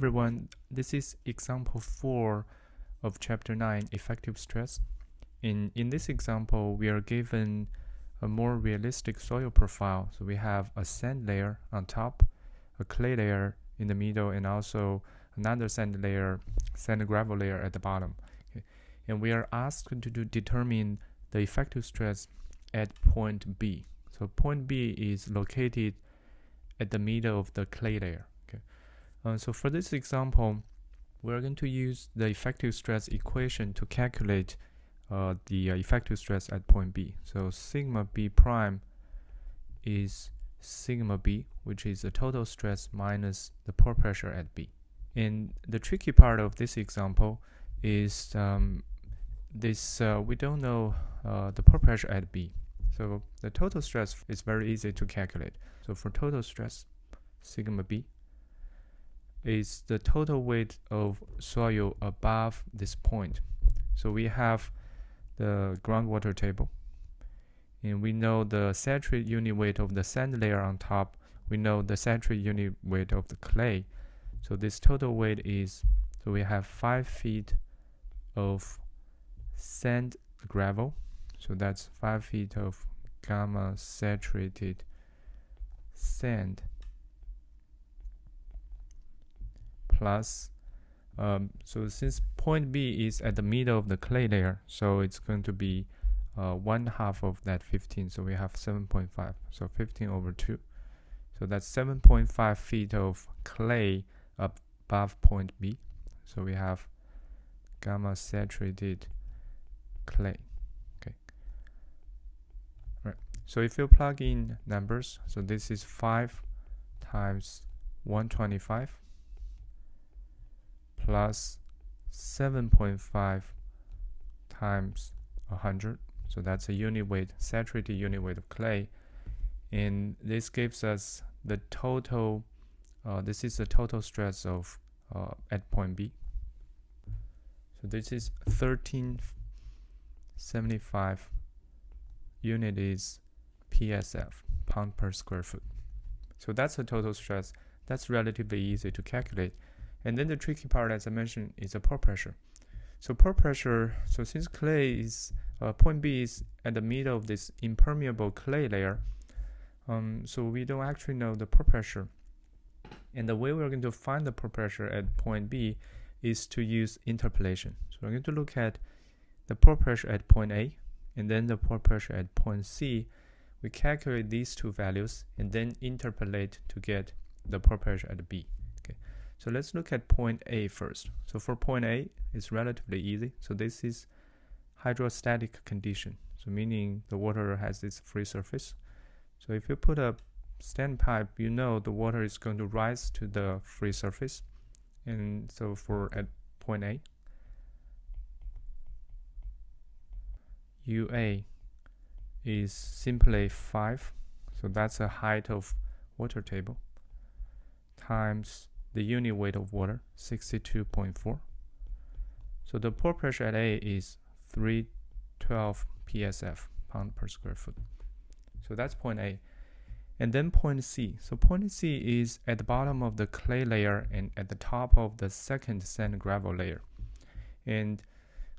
everyone, this is example 4 of chapter 9, effective stress. In, in this example, we are given a more realistic soil profile. So we have a sand layer on top, a clay layer in the middle, and also another sand layer, sand gravel layer at the bottom. Okay. And we are asked to do, determine the effective stress at point B. So point B is located at the middle of the clay layer. Uh, so for this example, we're going to use the effective stress equation to calculate uh, the uh, effective stress at point B. So sigma B prime is sigma B, which is the total stress minus the pore pressure at B. And the tricky part of this example is um, this uh, we don't know uh, the pore pressure at B. So the total stress is very easy to calculate. So for total stress, sigma B is the total weight of soil above this point. So we have the groundwater table. And we know the saturated unit weight of the sand layer on top. We know the saturated unit weight of the clay. So this total weight is, so we have 5 feet of sand gravel. So that's 5 feet of gamma saturated sand plus um, so since point B is at the middle of the clay layer so it's going to be uh, one half of that 15 so we have 7.5 so 15 over 2 so that's 7.5 feet of clay above point B. So we have gamma saturated clay okay. Right so if you plug in numbers so this is 5 times 125 plus 7.5 times 100 so that's a unit weight saturated unit weight of clay. And this gives us the total uh, this is the total stress of uh, at point B. So this is 1375 unit is PSF pound per square foot. So that's the total stress. That's relatively easy to calculate and then the tricky part, as I mentioned, is the pore pressure. So pore pressure, so since clay is, uh, point B is at the middle of this impermeable clay layer, um, so we don't actually know the pore pressure. And the way we're going to find the pore pressure at point B is to use interpolation. So we're going to look at the pore pressure at point A and then the pore pressure at point C. We calculate these two values and then interpolate to get the pore pressure at B. So let's look at point A first. So for point A, it's relatively easy. So this is hydrostatic condition. So meaning the water has this free surface. So if you put a standpipe, you know the water is going to rise to the free surface. And so for at point A, UA is simply 5. So that's a height of water table times the unit weight of water 62.4 so the pore pressure at A is 312 psf pound per square foot. So that's point A. And then point C. So point C is at the bottom of the clay layer and at the top of the second sand gravel layer. And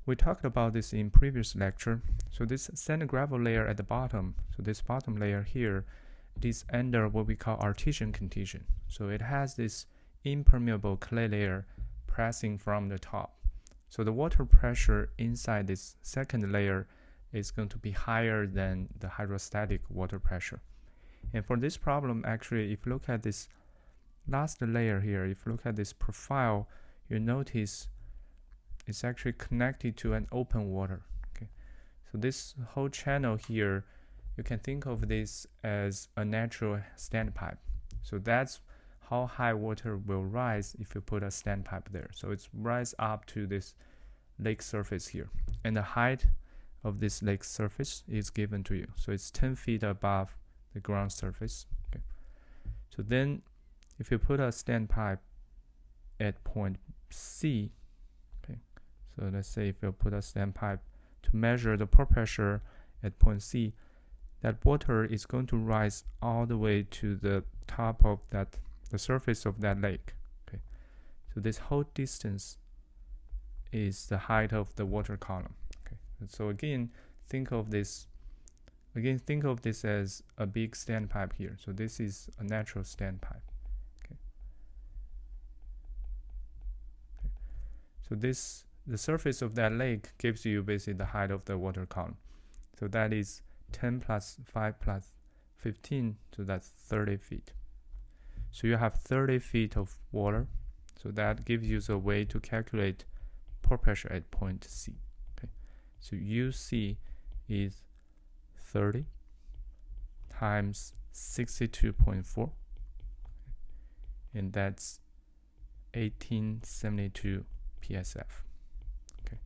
we talked about this in previous lecture. So this sand gravel layer at the bottom so this bottom layer here it is under what we call artesian condition so it has this impermeable clay layer pressing from the top. So the water pressure inside this second layer is going to be higher than the hydrostatic water pressure. And for this problem, actually, if you look at this last layer here, if you look at this profile, you notice it's actually connected to an open water. Okay, so this whole channel here, you can think of this as a natural standpipe. So that's how high water will rise if you put a standpipe there. So it's rise up to this lake surface here. And the height of this lake surface is given to you. So it's 10 feet above the ground surface. Okay. So then if you put a standpipe at point C, okay, so let's say if you put a standpipe to measure the pore pressure at point C, that water is going to rise all the way to the top of that the surface of that lake. Okay, So this whole distance is the height of the water column. Okay. and So again, think of this again think of this as a big standpipe here. So this is a natural standpipe. Okay. okay. So this the surface of that lake gives you basically the height of the water column. So that is 10 plus 5 plus 15, so that's 30 feet. So you have 30 feet of water. So that gives you the way to calculate pore pressure at point C. Okay. So UC is 30 times 62.4 and that's 1872 psf. Okay.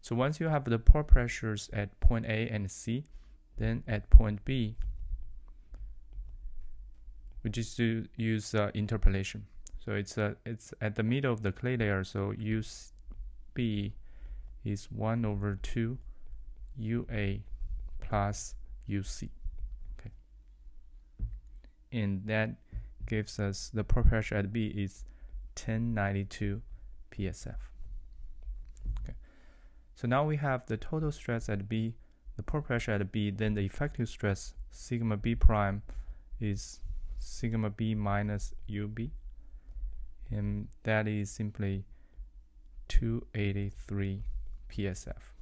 So once you have the pore pressures at point A and C, then at point B, we just use uh, interpolation. So it's uh, it's at the middle of the clay layer. So use B is one over two UA plus UC. Okay, and that gives us the pore pressure at B is 1092 psf. Okay, so now we have the total stress at B, the pore pressure at B, then the effective stress sigma B prime is sigma b minus ub and that is simply 283 psf